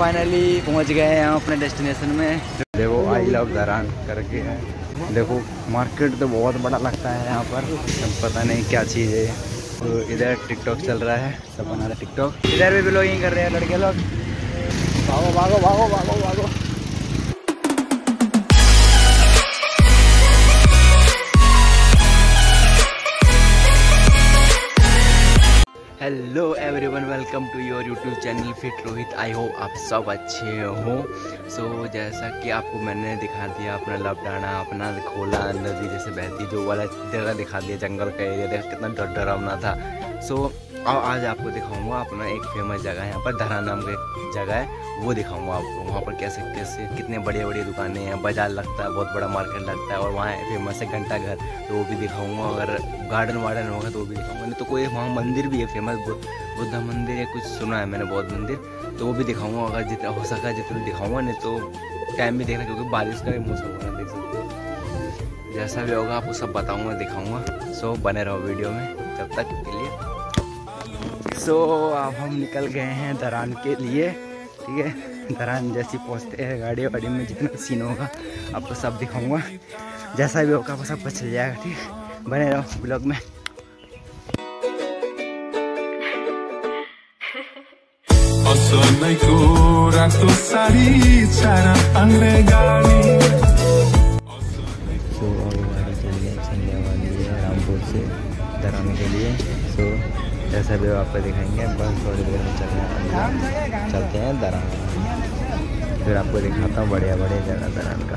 Finally पहुँच गए हैं हम अपने डेस्टिनेशन में। देखो आई लव दरान करके है। देखो मार्केट तो बहुत बड़ा लगता है यहाँ पर। पता नहीं क्या चीज़ है। तो इधर टिकटॉक चल रहा है। सब बना रहा है टिकटॉक इधर भी ब्लॉगिंग कर रहे हैं लड़के लोग। भागो भागो भागो भागो भागो। Hello everyone welcome to your YouTube channel fit Rohit I hope आप सब अच्छे हो। सो so, जैसा कि आपको मैंने दिखा दिया अपना लपडाना अपना खोला नदी जैसे बहती जो वाला जगह दिखा दिया जंगल का एरिया देखा कितना डर डरावना था। सो so, और आज आपको दिखाऊँगा अपना एक फ़ेमस जगह है। यहाँ पर धरा नाम का जगह है, वो दिखाऊँगा आपको। वहाँ पर कैसे कैसे कितने बड़े बड़ी दुकानें हैं, बाज़ार लगता है, बहुत बड़ा मार्केट लगता है और वहाँ फ़ेमस है घंटा घर तो वो भी दिखाऊँगा। अगर गार्डन वार्डन होगा तो वो भी दिखाऊँगा। नहीं तो कोई वहाँ मंदिर भी है फ़ेमस बुद्धा मंदिर है कुछ सुना है मैंने बहुत मंदिर तो वो भी दिखाऊँगा। अगर जितना हो सका जितना दिखाऊँगा, नहीं तो टाइम भी देखना, क्योंकि बारिश का भी मौसम हो रहा देख सकते हो। जैसा भी होगा आपको सब बताऊँगा, दिखाऊँगा। सो बने रहो वीडियो में, तब तक सो so, अब हम निकल गए हैं दरान के लिए ठीक है? दरान जैसी पहुँचते हैं गाड़ी वाड़ी में जितना सीन होगा आपको सब दिखाऊँगा। जैसा भी होगा आपको सब पता चल जाएगा ठीक है? बने रहो ब्लॉग में। सो अब गाड़ी चलने चलने वाली है रामपुर से दरान के लिए। सो so, जैसा भी आपको दिखाएँगे, बस थोड़ी देर में चलने चलते हैं दरान। फिर आपको दिखाता हूँ बढ़िया बढ़िया जगह दरान का।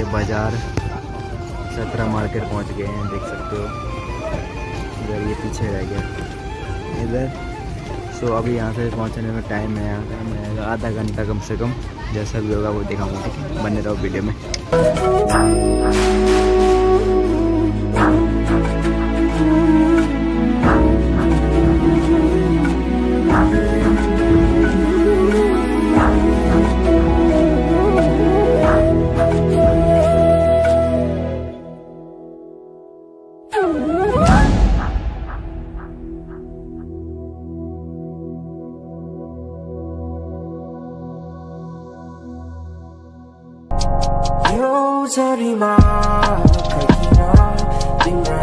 के बाज़ार सत्रह मार्केट पहुँच गए हैं, देख सकते हो। इधर ये पीछे रह गया। इधर सो अभी यहाँ से पहुँचने में टाइम है, यहाँ में आधा घंटा कम से कम, जैसा भी होगा वो दिखाऊँगा। बने रहो वीडियो में।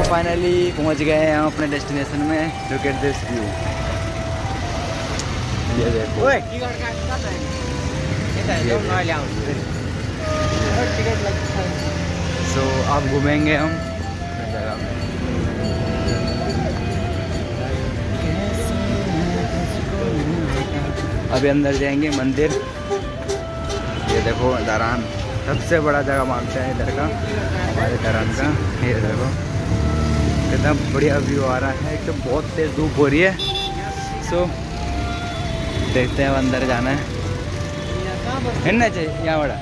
फाइनली पहुँच गए हैं हम अपने डेस्टिनेशन में लुक एट दिस व्यू ये देखो। सो अब घूमेंगे हम? जगह अभी अंदर जाएँगे मंदिर। ये देखो दरान। सबसे बड़ा जगह मानते हैं इधर का, हमारे दरान का। ये देखो, कितना बढ़िया व्यू आ रहा है, एकदम तो बहुत तेज़ धूप हो रही है। सो देखते हैं अंदर जाना है। हिड़ना चाहिए यहाँ बड़ा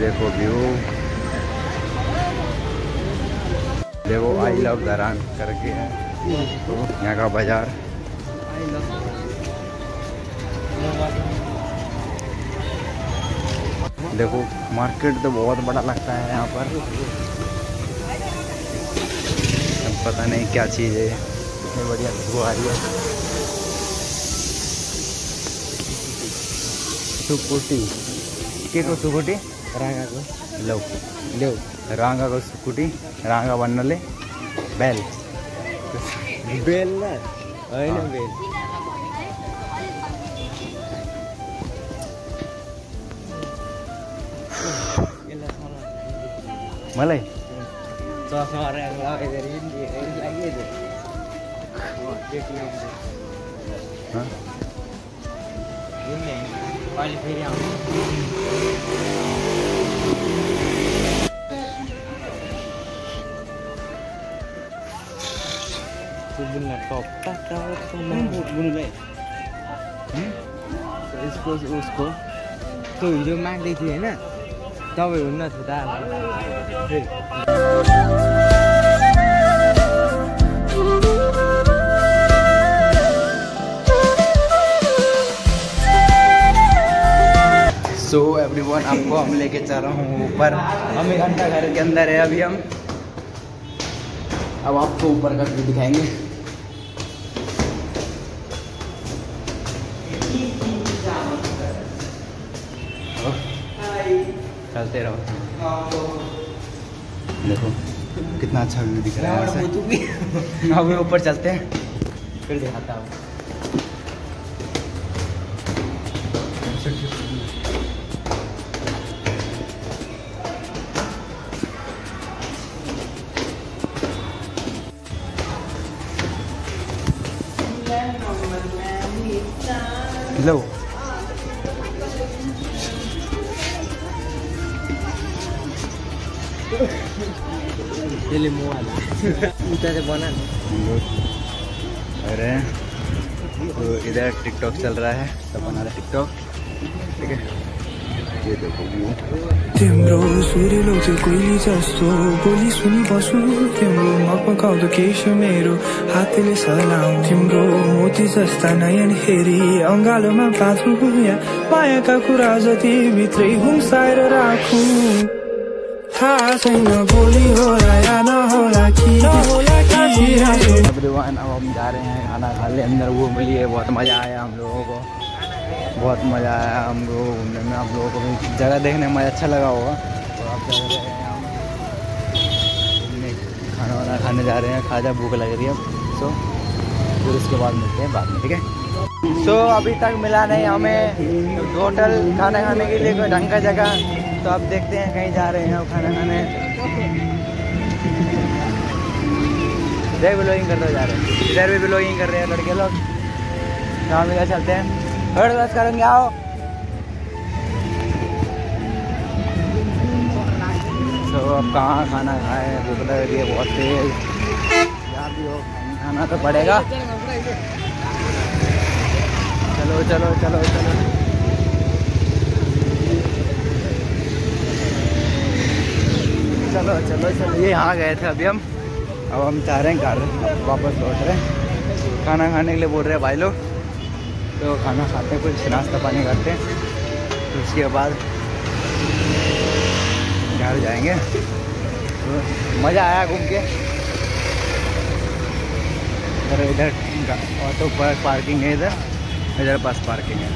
देखो व्यू देखो आई लव दरान करके है। यहाँ का बाज़ार। देखो मार्केट तो बहुत बड़ा लगता है यहाँ पर। पता नहीं क्या चीज़ है। इतनी बढ़िया खुशबू आ रही है। सुकुटी। के को सुकुटी? रागा को। लो लो रांगा को स्कूटी रांगा बनले बेल। बेल ना? होइन। बेल। मलाई? लगाइदिएर लागि हाँ? अहिले फेरि आउँछ बुन्ला टप बुन्नुलाई यसको उसको त्यो हिजो माग्दै थियो होइन तपाईँ हुन्न थियो त सो एवरीवन आपको हम लेके चल रहा हूँ ऊपर। हम एक घंटा घर के अंदर है अभी हम। अब आपको ऊपर का व्यू दिखाएँगे। चलते रहो। देखो कितना अच्छा व्यू दिख रहा है ऐसे। अभी ऊपर चलते हैं। फिर दिखाता हूँ। लो। अरे तो इधर टिकटॉक चल रहा है, सब बना रहा है टिकटॉक ठीक है। तिम्रो सुरिलो त्यो कोइली जस्तो बोली सुनि बसु तिम्रो मकमकाउँदो केश मेरो हातले सलाउ तिम्रो मोती जस्ता नयन हेरी अङ्गालोमा बाँधु या मायाका कुरा जति भित्रै हुम्साएर राखु थाहा छैन भोलि होला या नहोला कि हम जा रहे हैं खाना खा ले अंदर वो मिली है बहुत मज़ा आया हम लोगों को बहुत मज़ा आया हम लोगों को घूमने में। आप लोगों को भी जगह देखने में अच्छा लगा होगा। और आप जा रहे हैं हम घूमने। खाना वाना खाने जा रहे हैं। खाजा भूख लग रही है सो फिर उसके बाद मिलते हैं बाद में, ठीक है? सो अभी तक मिला नहीं हमें होटल खाना खाने के लिए कोई ढंग का जगह। तो अब देखते हैं कहीं जा रहे हैं खाना खाने। इधर ब्लॉगिंग करते जा रहे हैं। इधर भी ब्लॉगिंग कर रहे हैं लड़के लोग। शाम इधर चलते हैं। थर्ड क्लास करेंगे, आओ। तो अब कहाँ खाना खाए? भूख लग रही है बहुत तेज। यहाँ भी हो, खाना तो पड़ेगा। चलो चलो चलो चलो। चलो चलो चलो। ये यहाँ गए थे अभी हम। अब हम चाह रहे हैं घर। वापस लौट रहे हैं। खाना खाने के लिए बोल रहे हैं भाई लोग। तो खाना खाते हैं, कुछ नाश्ता पानी करते हैं तो उसके बाद घर जाएँगे। तो मज़ा आया घूम के। इधर इधर ऑटो पर पार्किंग है इधर इधर बस पार्किंग है।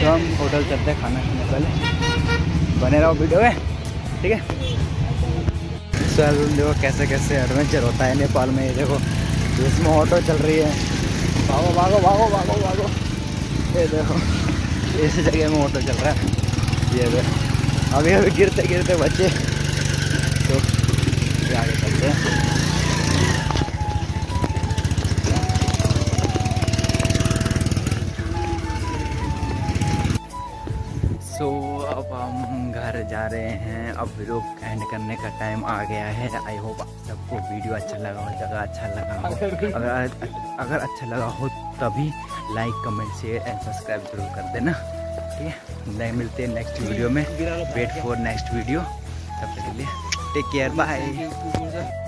तो हम होटल चलते हैं खाना खाने पहले। बने रहो वीडियो में, ठीक है? सर, देखो कैसे कैसे एडवेंचर होता है नेपाल में, ये देखो इसमें ऑटो चल रही है। भागो भागो भागो भागो भागो। ये देखो, इस जगह में ऑटो चल रहा है। ये देखो, अभी अभी गिरते गिरते बच्चे। तो आगे चलते हैं। सो अब हम घर जा रहे हैं। अब वीडियो एंड करने का टाइम आ गया है। आई होप सबको वीडियो अच्छा लगा हो, जगह अच्छा लगा हो। अगर अगर अच्छा लगा हो, तभी like comment share and subscribe ज़रूर कर देना। ठीक है? नहीं मिलते हैं नेक्स्ट वीडियो में। वेट फॉर नेक्स्ट वीडियो तब तक के लिए टेक केयर बाय